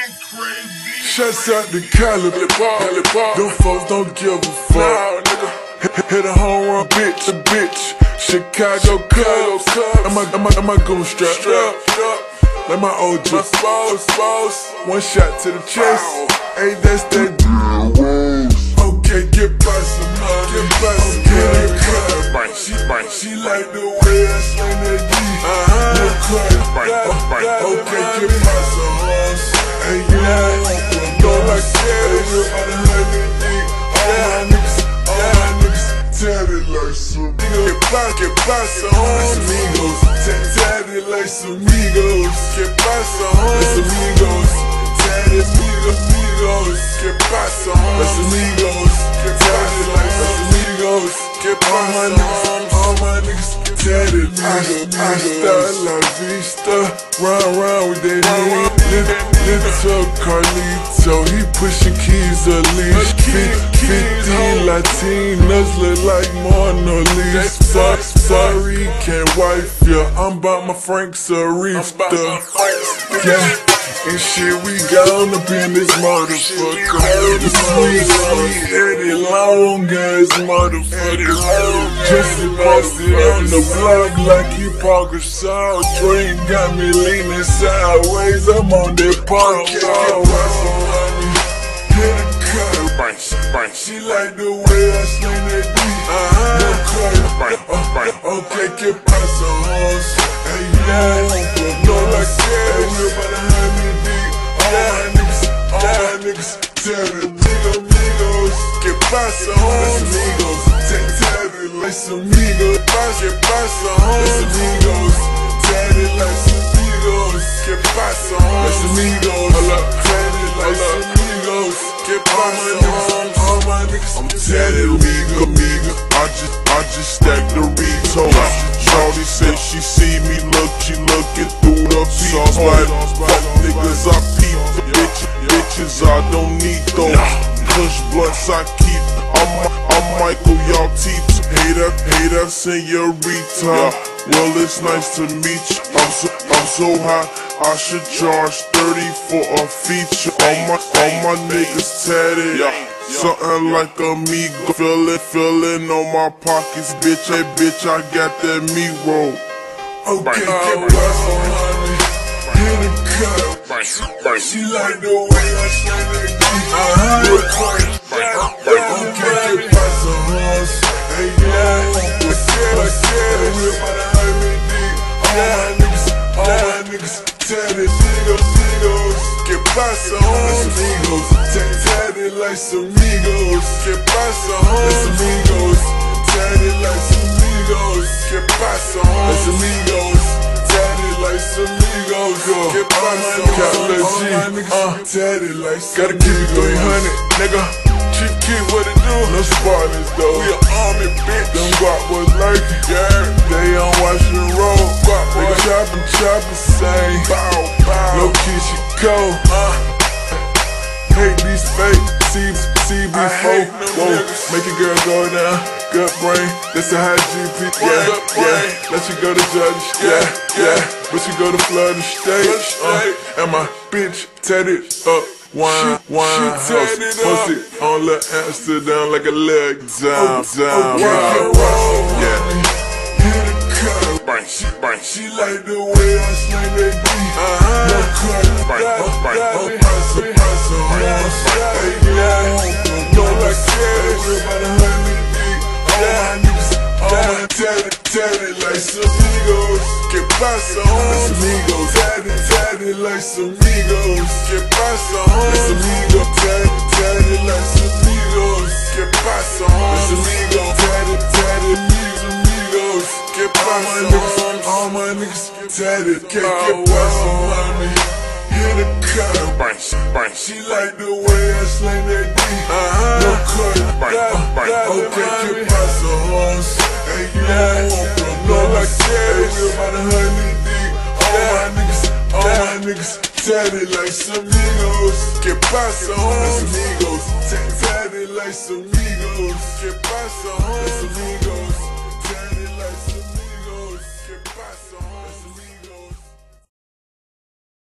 Shouts out to Cali, Cali Them folks don't give a fuck. Hit, hit a home run, bitch, a bitch. Chicago Cubs. Am I, am I, am I going strap? Like my old just spouse, spouse. One shot to the chest. Hey, that's that. Okay, get by some money. Get by some money. She, she like the way I slang that D. Uh-huh. Okay, get by some hoes. Hey, yeah. Go like oughta let me think. All my niggas, all my niggas tatted like some Get by, get by some hoes. Amigos. Tatted like some amigos. By some hoes. Amigos. Tatted amigos, amigos. By some hoes. Amigos. Get tatted like some amigos. Get by some hoes. All my niggas tatted amigos. Hasta la vista. Round, round with that nigga. Little Carlito, he pushing keys a leash. 50 Latinas look like Mona Lisa. Sorry, can't wife ya. I'm about my Frank Sarifta. Yeah. And shit, we gone up in this motherfucker. The sweet, sweet, headed, long ass motherfucker. Just posted on the block like he Parker Saw. Drink got me leaning sideways. I'm on that park. She like the way I sling that D. Uh-huh. No cut. Okay, get by some hoes. amigos. It like some amigos. By some hoes. amigos. It like some amigos. By some hoes. amigos. It like some amigos. Get by. All my niggas. I'm tatted, amiga, amiga. I just, I just stacked the retail. Shorty said she see me look, she looking through the peephole. Fuck niggas, I peep the bitch, bitches I don't need though. Push blunts I keep. I'm, I'm Michael, y'all teeps. Hater, hater, senorita. Well, it's nice to meet you. I'm so, I'm so high, I should charge 30 for a feature. All my, all my niggas tatted. Something like a amigo, feeling, feeling on my pockets, bitch. Hey, bitch, I got that meat roll. Okay, get some honey. In the cup. She like the way I slang niggas. Tatted amigos. Get by some hoes. Amigos. Tatted like some amigos. Get by some hoes. Amigos. Tatted like some amigos. Get by some hoes. Amigos. Tatted like some amigos. Get by some hoes. Uh, tatted like some Gotta keep it 300, nigga. Chief Keef, what it do? No spoilers though. We an army, bitch. Them guap was lurking. Yeah. They on Washington Road. Guap boy. Choppin', choppin', she cold. Uh. Hate these fake CB4. Whoa, make a girl go down. Good brain, that's a high GP. Yeah, yeah. Let you go to judge. Yeah, yeah. But you go to Florida State. Uh, and my bitch tatted up. Wine, wine, house, pussy on Lil Amsterdam like a leg down, down. Yeah. She, she like the way I slang that D. Uh-huh. No cut. Pass it, pass it, horse. Hey, yeah. No like that. We about to have me deep. All my niggas, all my tatted, like some amigos. Que pasa, homes? Amigos. Tatted, tatted like some amigos. Que pasa, homes? Amigos. Tatted, tatted like some amigos. Que pasa, homes? Amigos. Tatted, tatted, amigos, amigos. Que pasa, homes? All my niggas tatted, can't get past some Hit the cut, she like the way I slang that D. No cut, okay, get past some hoes. Hey, you don't want them, no like that. We about to hunt deep. All my niggas, all my niggas tatted like some amigos. Que pasa? Amigos, tatted like some amigos. Que pasa, hoes? Amigos.